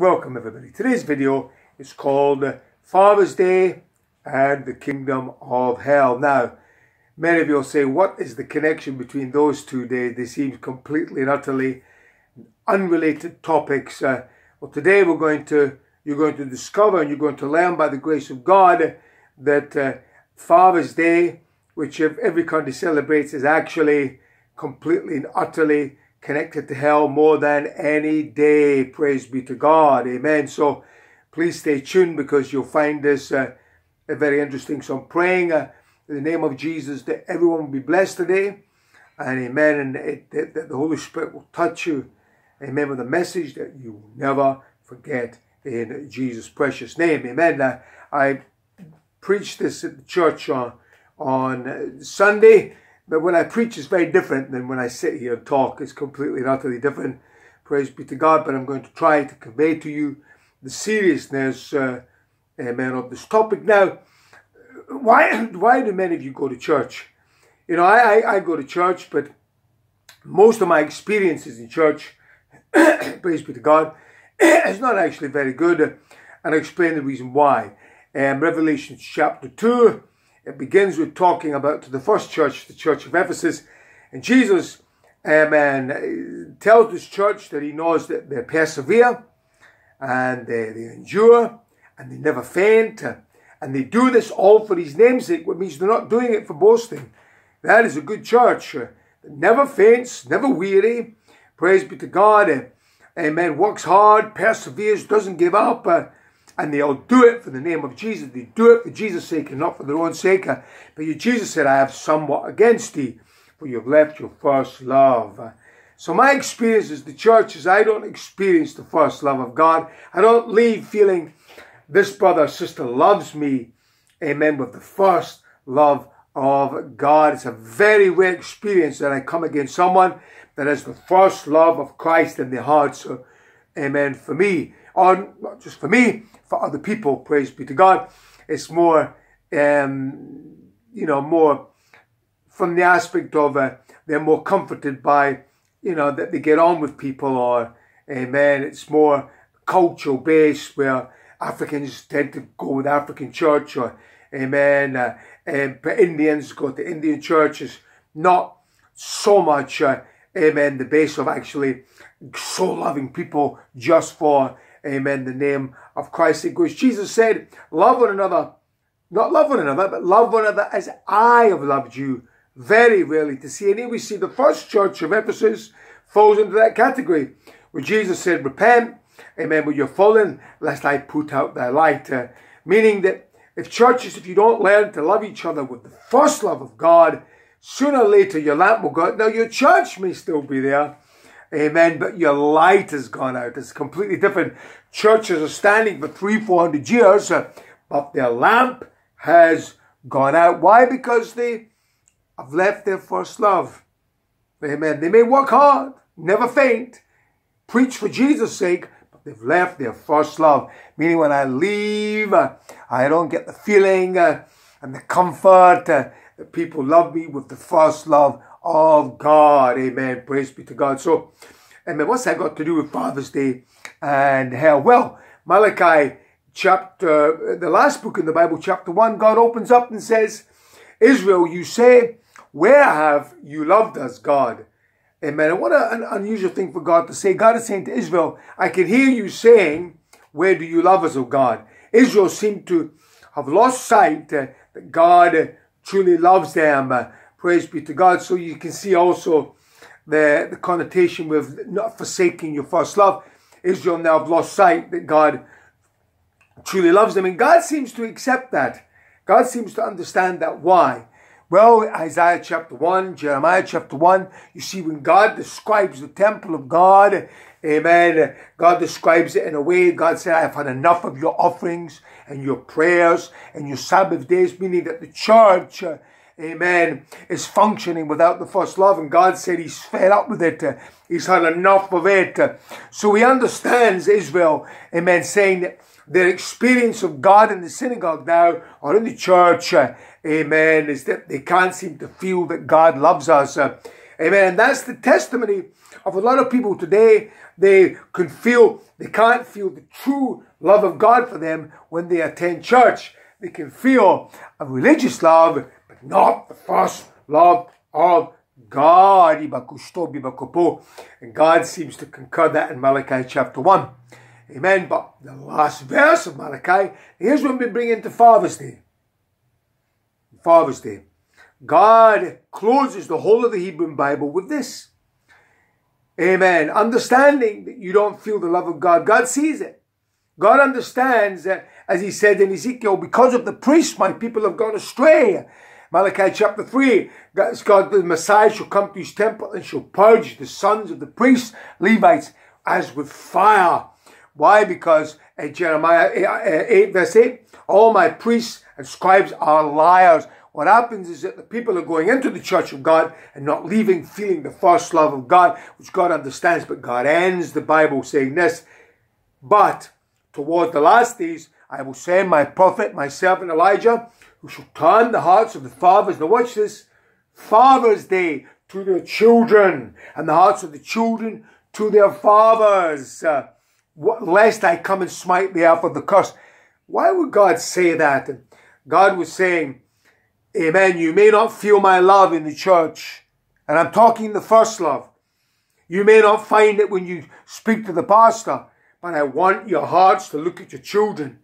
Welcome everybody. Today's video is called Father's Day and the Kingdom of Hell. Now, many of you will say, what is the connection between those two days? They seem completely and utterly unrelated topics. Uh, well, today we're going to, you're going to discover and you're going to learn by the grace of God that uh, Father's Day, which every country celebrates, is actually completely and utterly connected to hell more than any day. Praise be to God. Amen. So please stay tuned because you'll find this uh, very interesting. So I'm praying uh, in the name of Jesus that everyone will be blessed today. And amen. And it, that, that the Holy Spirit will touch you. Amen. With a message that you will never forget in Jesus' precious name. Amen. Now, I preached this at the church on, on Sunday. But when I preach, it's very different than when I sit here and talk. It's completely and utterly different. Praise be to God. But I'm going to try to convey to you the seriousness, uh, amen, of this topic. Now, why, why do many of you go to church? You know, I, I, I go to church, but most of my experiences in church, praise be to God, is not actually very good. And I explain the reason why. Um, Revelation chapter 2, it begins with talking about to the first church, the church of Ephesus. And Jesus um, and uh, tells this church that he knows that they persevere and they, they endure and they never faint. And they do this all for his namesake, which means they're not doing it for boasting. That is a good church. Uh, never faints, never weary. Praise be to God. Uh, amen. Works hard, perseveres, doesn't give up and they'll do it for the name of Jesus. They do it for Jesus' sake and not for their own sake. But you Jesus said, I have somewhat against thee, for you have left your first love. So my experience as the church is I don't experience the first love of God. I don't leave feeling this brother or sister loves me, amen, with the first love of God. It's a very rare experience that I come against someone that has the first love of Christ in their heart. So, amen, for me, or not just for me, for other people, praise be to God. It's more, um, you know, more from the aspect of uh, they're more comforted by, you know, that they get on with people or, amen, it's more cultural based where Africans tend to go with African church or, amen, uh, and Indians go to Indian churches. Not so much, uh, amen, the base of actually so loving people just for amen, the name of Christ. Because Jesus said, love one another, not love one another, but love one another as I have loved you. Very rarely to see. And here we see the first church of Ephesus falls into that category where Jesus said, repent, amen, when you're fallen, lest I put out thy light. Uh, meaning that if churches, if you don't learn to love each other with the first love of God, sooner or later your lamp will go out. Now your church may still be there, Amen. But your light has gone out. It's completely different. Churches are standing for three, four hundred years, uh, but their lamp has gone out. Why? Because they have left their first love. Amen. They may work hard, never faint, preach for Jesus' sake, but they've left their first love. Meaning, when I leave, uh, I don't get the feeling uh, and the comfort that people love me with the first love of God. Amen. Praise be to God. So, amen. What's that got to do with Father's Day and hell? Well, Malachi chapter, the last book in the Bible, chapter 1, God opens up and says, Israel, you say, where have you loved us, God? Amen. And what an unusual thing for God to say. God is saying to Israel, I can hear you saying, where do you love us, O God? Israel seemed to have lost sight that God truly loves them. Praise be to God. So you can see also the, the connotation with not forsaking your first love. Israel now have lost sight that God truly loves them. And God seems to accept that. God seems to understand that. Why? Well, Isaiah chapter 1, Jeremiah chapter 1, you see when God describes the temple of God, amen, God describes it in a way, God said, I've had enough of your offerings and your prayers and your Sabbath days, meaning that the church, amen, is functioning without the first love. And God said he's fed up with it. He's had enough of it. So he understands Israel, amen, saying that their experience of God in the synagogue now or in the church, amen, is that they can't seem to feel that God loves us. Amen. And that's the testimony of a lot of people today. They can feel, they can't feel the true love of God for them when they attend church. They can feel a religious love, not the first love of God. And God seems to concur that in Malachi chapter 1. Amen. But the last verse of Malachi, here's when we bring into Father's Day. Father's Day. God closes the whole of the Hebrew Bible with this. Amen. Understanding that you don't feel the love of God. God sees it. God understands that, as he said in Ezekiel, because of the priests, my people have gone astray. Malachi chapter 3, God, the Messiah shall come to his temple and shall purge the sons of the priests, Levites, as with fire. Why? Because uh, Jeremiah 8, uh, 8 verse 8, all my priests and scribes are liars. What happens is that the people are going into the church of God and not leaving feeling the first love of God, which God understands. But God ends the Bible saying this, but toward the last days, I will send my prophet, my servant Elijah, who shall turn the hearts of the fathers. Now watch this. Father's Day to their children and the hearts of the children to their fathers. Uh, lest I come and smite the earth the curse. Why would God say that? And God was saying, Amen, you may not feel my love in the church. And I'm talking the first love. You may not find it when you speak to the pastor, but I want your hearts to look at your children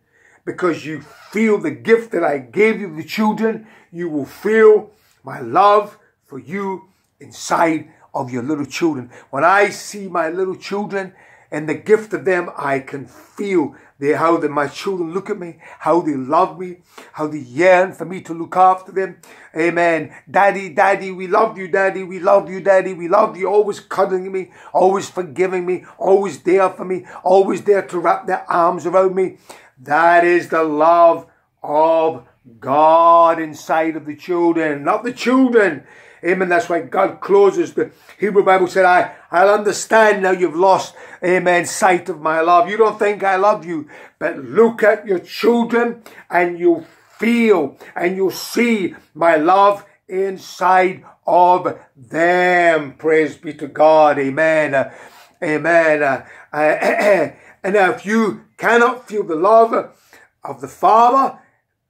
because you feel the gift that I gave you, the children. You will feel my love for you inside of your little children. When I see my little children, and the gift of them, I can feel how my children look at me, how they love me, how they yearn for me to look after them. Amen. Daddy, daddy, we love you, daddy, we love you, daddy, we love you, always cuddling me, always forgiving me, always there for me, always there to wrap their arms around me. That is the love of God inside of the children, not the children. Amen. That's why God closes the Hebrew Bible said, I, I'll understand now you've lost, amen, sight of my love. You don't think I love you, but look at your children and you feel and you see my love inside of them. Praise be to God. Amen. Amen. Uh, and if you cannot feel the love of the Father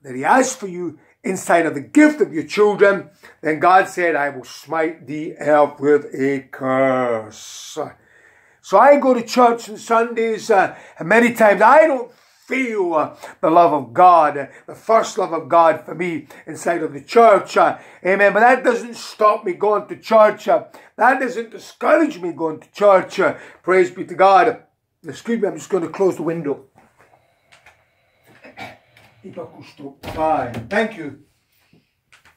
that He has for you, inside of the gift of your children, then God said, I will smite the earth with a curse. So I go to church on Sundays, uh, and many times I don't feel uh, the love of God, the first love of God for me inside of the church. Uh, amen. But that doesn't stop me going to church. Uh, that doesn't discourage me going to church. Praise be to God. Excuse me, I'm just going to close the window. Thank you.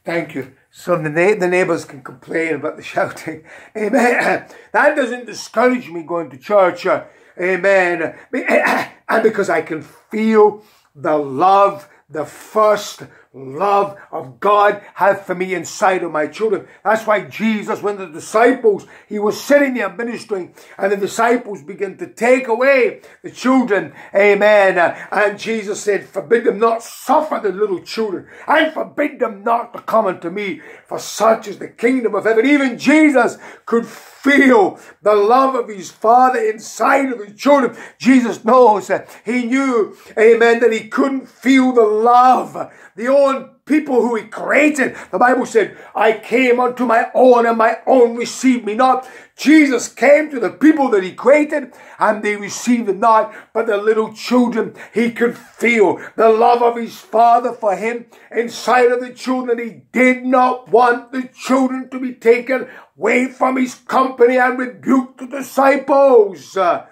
Thank you. So the, na- the neighbours can complain about the shouting. Amen. That doesn't discourage me going to church. Uh, amen. And because I can feel the love, the first love of God have for me inside of my children. That's why Jesus, when the disciples, he was sitting there ministering and the disciples began to take away the children. Amen. And Jesus said, forbid them not, suffer the little children and forbid them not to come unto me, for such is the kingdom of heaven. Even Jesus could feel the love of his father inside of the children. Jesus knows that he knew, amen, that he couldn't feel the love the own people who he created. The Bible said, I came unto my own and my own received me not. Jesus came to the people that he created and they received him not. But the little children, he could feel the love of his father for him inside of the children. He did not want the children to be taken away from his company and rebuked the disciples. The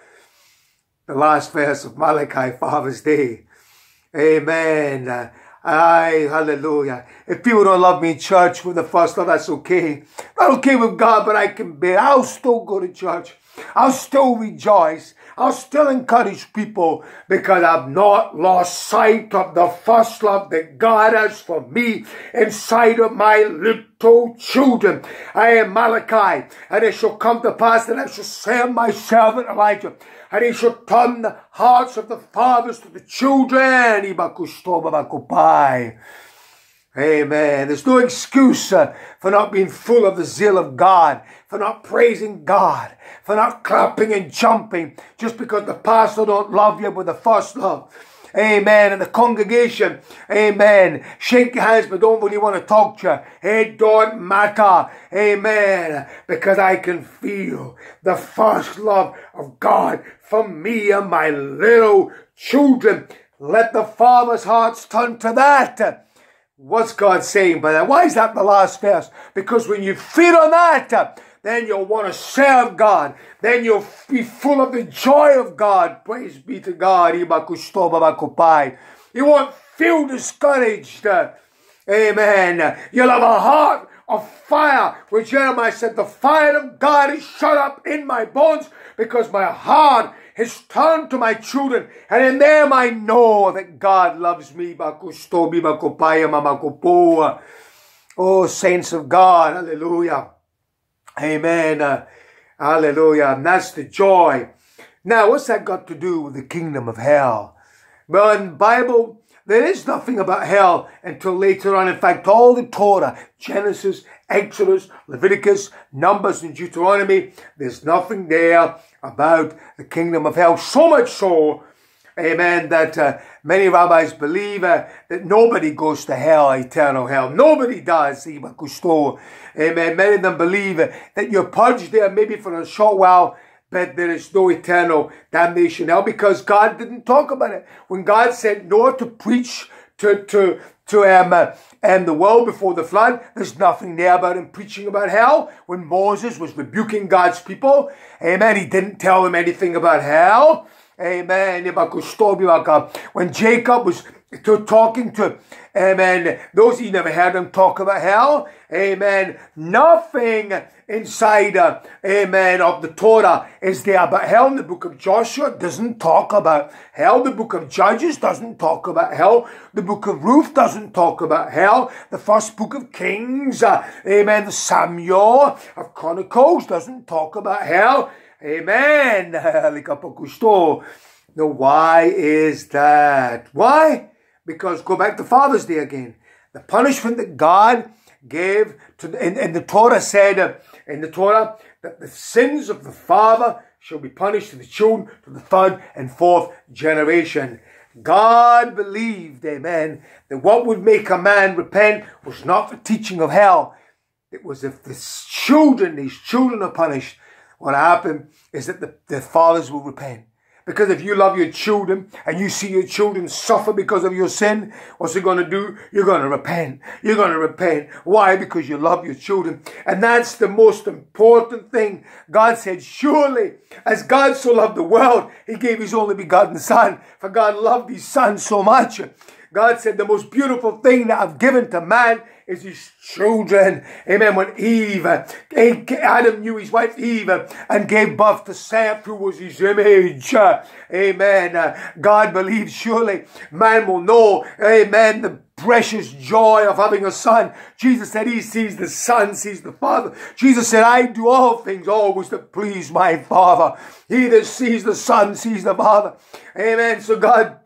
last verse of Malachi, Father's Day. Amen. Uh, Aye, hallelujah. If people don't love me in church with the first love, that's okay. Not okay with God, but I can bear. I'll still go to church. I'll still rejoice. I'll still encourage people because I've not lost sight of the first love that God has for me inside of my little children. I am Malachi, and it shall come to pass that I shall send my servant Elijah and he shall turn the hearts of the fathers to the children. Amen. There's no excuse for not being full of the zeal of God, for not praising God, for not clapping and jumping just because the pastor don't love you with the first love. Amen. And the congregation, amen. Shake your hands, but don't really want to talk to you. It don't matter. Amen. Because I can feel the first love of God for me and my little children. Let the father's hearts turn to that. What's God saying by that? Why is that the last verse? Because when you feed on that, then you'll want to serve God. Then you'll be full of the joy of God. Praise be to God. You won't feel discouraged. Amen. You'll have a heart of fire. Where Jeremiah said, The fire of God is shut up in my bones because my heart has turned to my children, and in them I know that God loves me. Oh, saints of God, hallelujah. Amen. Uh, hallelujah. And that's the joy. Now, what's that got to do with the kingdom of hell? Well, in Bible, there is nothing about hell until later on. In fact, all the Torah, Genesis, Exodus, Leviticus, Numbers, and Deuteronomy, there's nothing there about the kingdom of hell. So much so, amen, that uh, many rabbis believe uh, that nobody goes to hell, eternal hell. Nobody does, even Kustor, Amen. Many of them believe uh, that you're purged there maybe for a short while, but there is no eternal damnation hell because God didn't talk about it. When God said Noah to preach to, to, to um, uh, um, the world before the flood. There's nothing there about him preaching about hell. When Moses was rebuking God's people, amen, he didn't tell them anything about hell. Amen. When Jacob was to talking to, amen, those you never heard them talk about hell, amen, nothing inside, uh, amen, of the Torah is there about hell. The book of Joshua doesn't talk about hell. The book of Judges doesn't talk about hell. The book of Ruth doesn't talk about hell. The first book of Kings, uh, amen, the Samuel of Chronicles doesn't talk about hell. Amen. Now, why is that? Why? Because go back to Father's Day again. The punishment that God gave to and the Torah said uh, in the Torah that the sins of the father shall be punished to the children to the third and fourth generation. God believed, amen, that what would make a man repent was not the teaching of hell. It was if the children, these children are punished, what happened is that the, the fathers will repent. Because if you love your children and you see your children suffer because of your sin, what's it going to do? You're going to repent. You're going to repent. Why? Because you love your children. And that's the most important thing. God said, surely as God so loved the world, he gave his only begotten son. For God loved his son so much. God said, the most beautiful thing that I've given to man is his children. Amen. When Eve, eh, Adam knew his wife Eve eh, and gave birth to Seth, who was his image. Amen. God believes surely man will know. Amen. The precious joy of having a son. Jesus said he sees the son, sees the father. Jesus said, I do all things always to please my father. He that sees the son sees the father. Amen. So God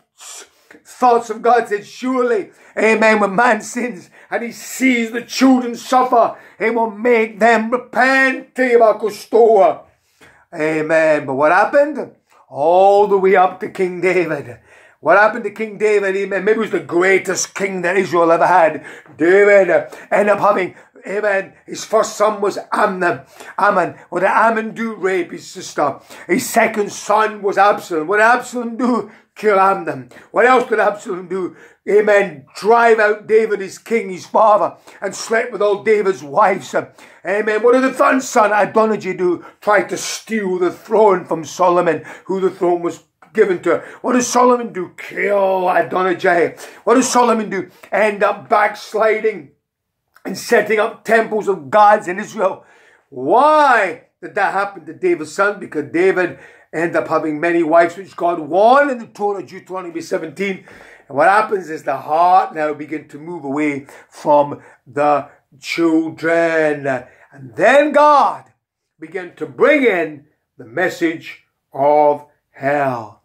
thoughts of God said, surely, amen, when man sins and he sees the children suffer, he will make them repent. Amen. But what happened? All the way up to King David. What happened to King David? Amen. Maybe was the greatest king that Israel ever had. David ended up having Amen. His first son was Amnon. Ammon. What did Ammon do? Rape his sister. His second son was Absalom. What did Absalom do? Kill Amnon. What else did Absalom do? Amen. Drive out David, his king, his father, and slept with all David's wives. Amen. What did the third son, Adonijah, do? Try to steal the throne from Solomon, who the throne was given to. What does Solomon do? Kill Adonijah. What does Solomon do? End up backsliding and setting up temples of gods in Israel. Why did that happen to David's son? Because David ended up having many wives, which God warned in the Torah, Deuteronomy 17. And what happens is the heart now begin to move away from the children. And then God began to bring in the message of hell.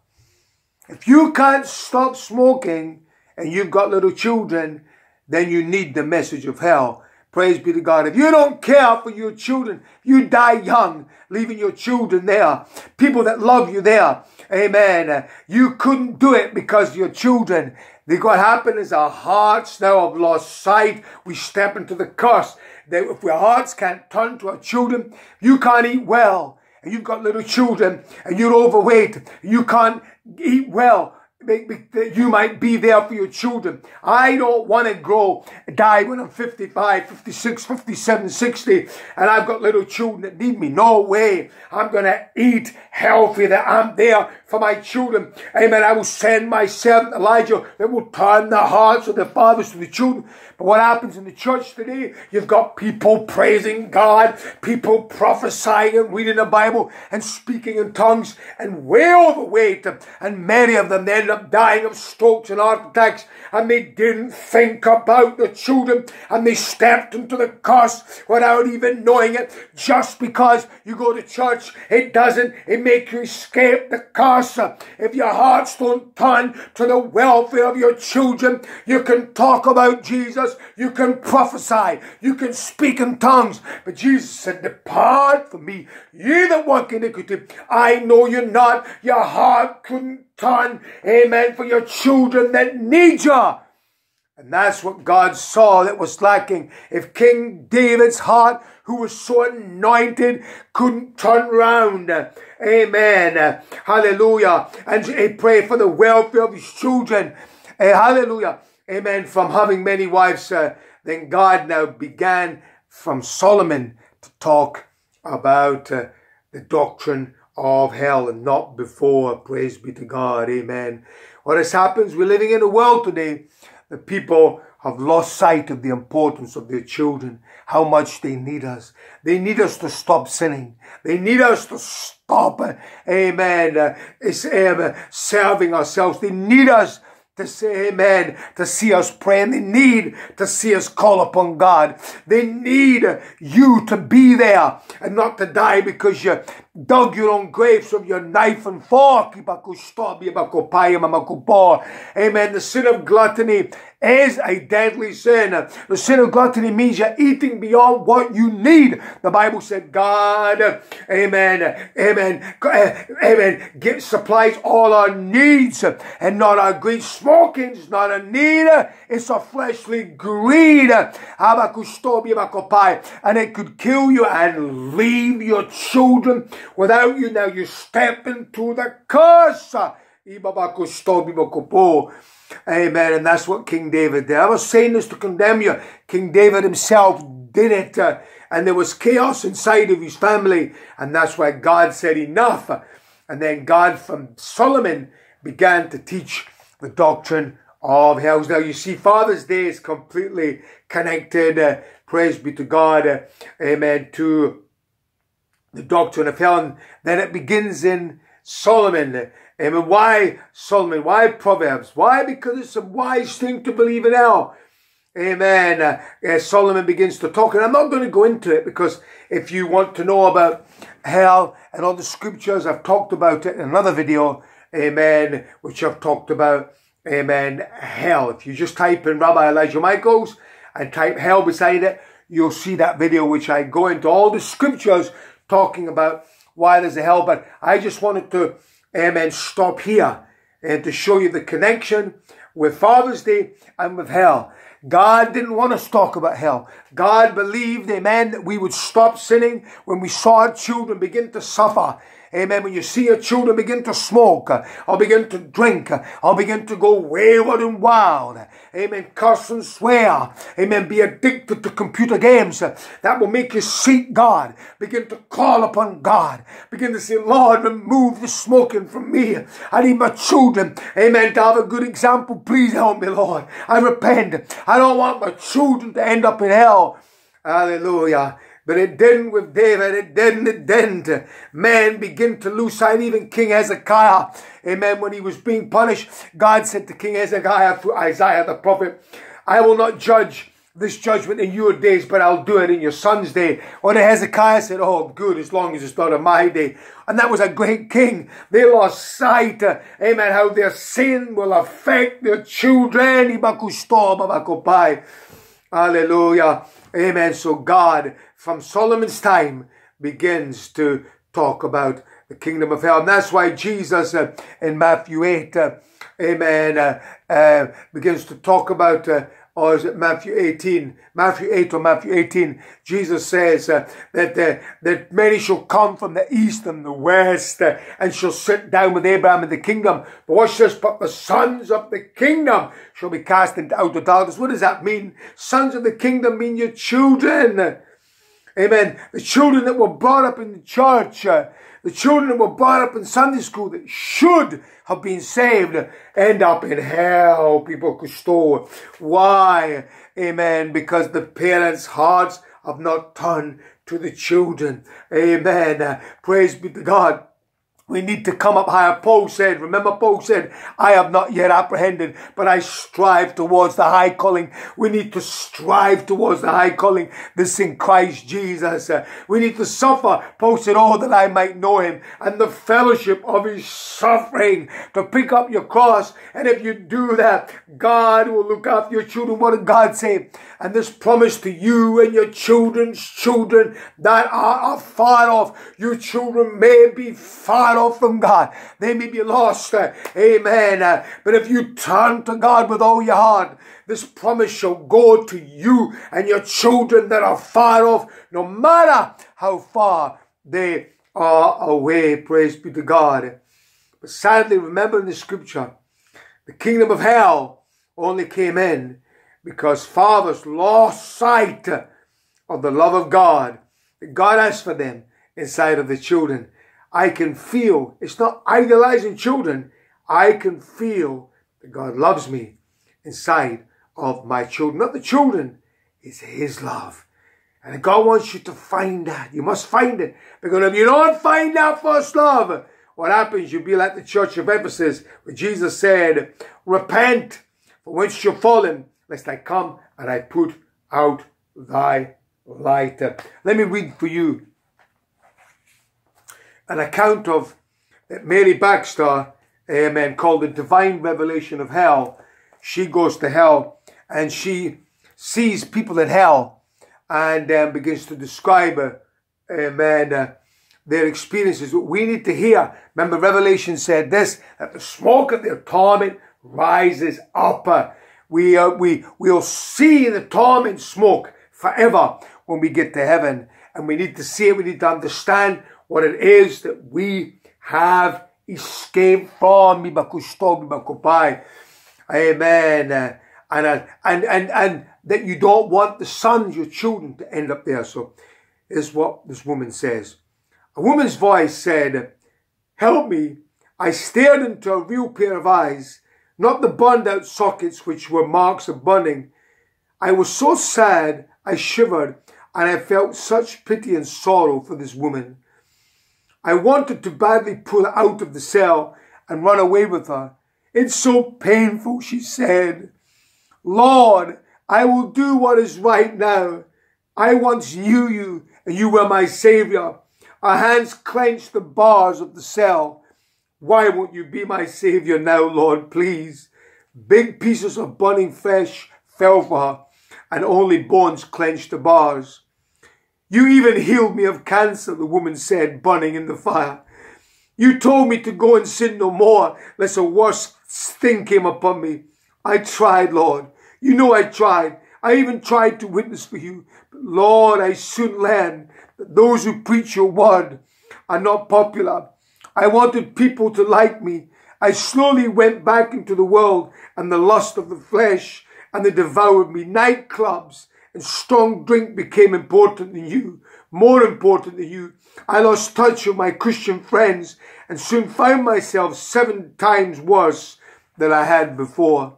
If you can't stop smoking and you've got little children, then you need the message of hell. Praise be to God. If you don't care for your children, you die young, leaving your children there, people that love you there. Amen. You couldn't do it because your children. What happened is our hearts now have lost sight. We step into the curse. That if our hearts can't turn to our children, you can't eat well. And you've got little children and you're overweight. You can't eat well you might be there for your children. I don't want to grow, die when I'm 55, 56, 57, 60, and I've got little children that need me. No way. I'm going to eat healthy, that I'm there for my children. Amen. I will send my servant Elijah that will turn the hearts of the fathers to the children. But what happens in the church today? You've got people praising God, people prophesying and reading the Bible and speaking in tongues and way overweight. And many of them end up dying of strokes and heart attacks. And they didn't think about the children and they stepped into the curse without even knowing it. Just because you go to church, it doesn't, it make you escape the curse. If your hearts don't turn to the welfare of your children, you can talk about Jesus you can prophesy. You can speak in tongues. But Jesus said, Depart from me, ye that work iniquity. I know you're not. Your heart couldn't turn. Amen. For your children that need you. And that's what God saw that was lacking. If King David's heart, who was so anointed, couldn't turn round. Amen. Hallelujah. And he prayed for the welfare of his children. Hallelujah amen, from having many wives, uh, then God now began from Solomon to talk about uh, the doctrine of hell and not before. Praise be to God. Amen. What has happened? We're living in a world today that people have lost sight of the importance of their children, how much they need us. They need us to stop sinning. They need us to stop, amen, uh, uh, serving ourselves. They need us to say amen, to see us pray, and they need to see us call upon God. They need you to be there and not to die because you dug your own graves with your knife and fork. Amen. The sin of gluttony is a deadly sin. The sin of gluttony means you're eating beyond what you need. The Bible said God, amen, amen, eh, amen, get, supplies all our needs and not our greed. Smoking is not a need, it's a fleshly greed. And it could kill you and leave your children without you. Now you step into the curse. Amen. And that's what King David did. I was saying this to condemn you. King David himself did it. Uh, and there was chaos inside of his family. And that's why God said enough. And then God from Solomon began to teach the doctrine of hell. Now you see, Father's Day is completely connected. Uh, praise be to God. Uh, amen. To the doctrine of hell. Then it begins in Solomon. Amen. Why Solomon? Why Proverbs? Why? Because it's a wise thing to believe in hell. Amen. Uh, Solomon begins to talk, and I'm not going to go into it because if you want to know about hell and all the scriptures, I've talked about it in another video. Amen. Which I've talked about. Amen. Hell. If you just type in Rabbi Elijah Michaels and type hell beside it, you'll see that video which I go into all the scriptures talking about why there's a hell. But I just wanted to amen, stop here and to show you the connection with Father's Day and with hell. God didn't want us to talk about hell. God believed, amen, that we would stop sinning when we saw our children begin to suffer. Amen. When you see your children begin to smoke uh, or begin to drink uh, or begin to go wayward and wild. Amen. Curse and swear. Amen. Be addicted to computer games. Uh, that will make you seek God. Begin to call upon God. Begin to say, Lord, remove the smoking from me. I need my children. Amen. To have a good example. Please help me, Lord. I repent. I don't want my children to end up in hell. Hallelujah. But it didn't with David. It didn't. It didn't. Man begin to lose sight. Even King Hezekiah, amen, when he was being punished, God said to King Hezekiah through Isaiah the prophet, I will not judge this judgment in your days, but I'll do it in your son's day. Or Hezekiah said, Oh, good, as long as it's not in my day. And that was a great king. They lost sight, uh, amen, how their sin will affect their children. Hallelujah. Amen. So God, from Solomon's time, begins to talk about the kingdom of hell. And that's why Jesus uh, in Matthew 8, uh, amen, uh, uh begins to talk about uh, or is it Matthew 18? Matthew 8 or Matthew 18, Jesus says uh, that, uh, that many shall come from the east and the west uh, and shall sit down with Abraham in the kingdom. But watch this, but the sons of the kingdom shall be cast into outer darkness. What does that mean? Sons of the kingdom mean your children. Amen. The children that were brought up in the church, uh, the children were brought up in Sunday school that should have been saved end up in hell, people could store. Why? Amen. Because the parents' hearts have not turned to the children. Amen. Praise be to God. We need to come up higher. Paul said, remember Paul said, I have not yet apprehended, but I strive towards the high calling. We need to strive towards the high calling. This in Christ Jesus. We need to suffer. Paul said, oh, that I might know him and the fellowship of his suffering to pick up your cross. And if you do that, God will look after your children. What did God say? And this promise to you and your children's children that are afar off. Your children may be far off from God. They may be lost. Amen. But if you turn to God with all your heart, this promise shall go to you and your children that are far off, no matter how far they are away. Praise be to God. But sadly, remember in the scripture, the kingdom of hell only came in because fathers lost sight of the love of God that God has for them inside of the children. I can feel, it's not idolizing children. I can feel that God loves me inside of my children. Not the children, it's His love. And God wants you to find that. You must find it. Because if you don't find that first love, what happens? You'll be like the church of Ephesus, where Jesus said, Repent for whence you're fallen, lest I come and I put out thy light. Let me read for you an account of Mary Baxter, amen, called The Divine Revelation of Hell. She goes to hell and she sees people in hell and um, begins to describe, uh, amen, uh, their experiences. We need to hear. Remember, Revelation said this that the smoke of their torment rises up. We, uh, we, we'll see the torment smoke forever when we get to heaven. And we need to see it. We need to understand what it is that we have escaped from. Amen. Uh, and, uh, and, and, and that you don't want the sons, your children, to end up there. So is what this woman says. A woman's voice said, Help me. I stared into a real pair of eyes, not the burned out sockets which were marks of burning. I was so sad, I shivered, and I felt such pity and sorrow for this woman. I wanted to badly pull out of the cell and run away with her. It's so painful, she said. Lord, I will do what is right now. I once knew you, and you were my Savior. Our hands clenched the bars of the cell. Why won't you be my Savior now, Lord, please? Big pieces of burning flesh fell for her, and only bones clenched the bars. You even healed me of cancer, the woman said, burning in the fire. You told me to go and sin no more, lest a worse thing came upon me. I tried, Lord. You know I tried. I even tried to witness for you. But Lord, I soon learned that those who preach your word are not popular. I wanted people to like me. I slowly went back into the world and the lust of the flesh and they devoured me. Nightclubs and strong drink became important than you, more important than you. I lost touch with my Christian friends and soon found myself seven times worse than I had before.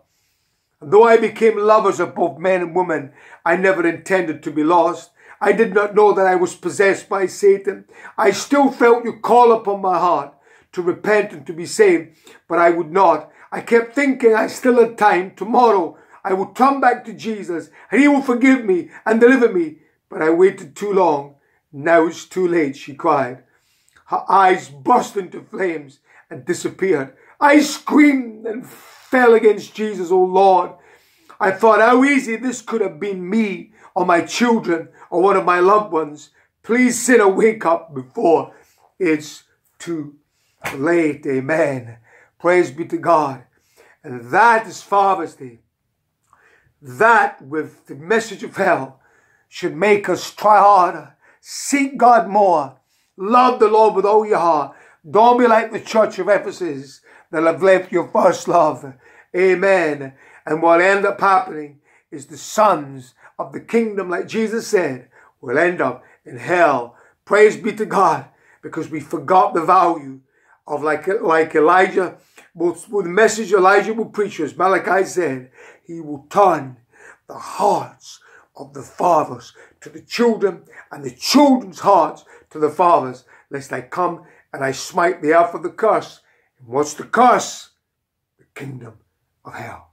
And though I became lovers of both men and women, I never intended to be lost. I did not know that I was possessed by Satan. I still felt you call upon my heart to repent and to be saved, but I would not. I kept thinking I still had time. Tomorrow I will turn back to Jesus and he will forgive me and deliver me. But I waited too long. Now it's too late, she cried. Her eyes burst into flames and disappeared. I screamed and fell against Jesus, oh Lord. I thought how easy this could have been me or my children or one of my loved ones. Please, sinner, wake up before it's too late. Amen. Praise be to God. And that is Father's Day. That, with the message of hell, should make us try harder, seek God more, love the Lord with all your heart. Don't be like the church of Ephesus that have left your first love. Amen. And what end up happening is the sons of the kingdom, like Jesus said, will end up in hell. Praise be to God, because we forgot the value of like, like Elijah, with the message Elijah will preach as Malachi said, he will turn the hearts of the fathers to the children and the children's hearts to the fathers, lest I come and I smite the earth of the curse. And what's the curse? The kingdom of hell.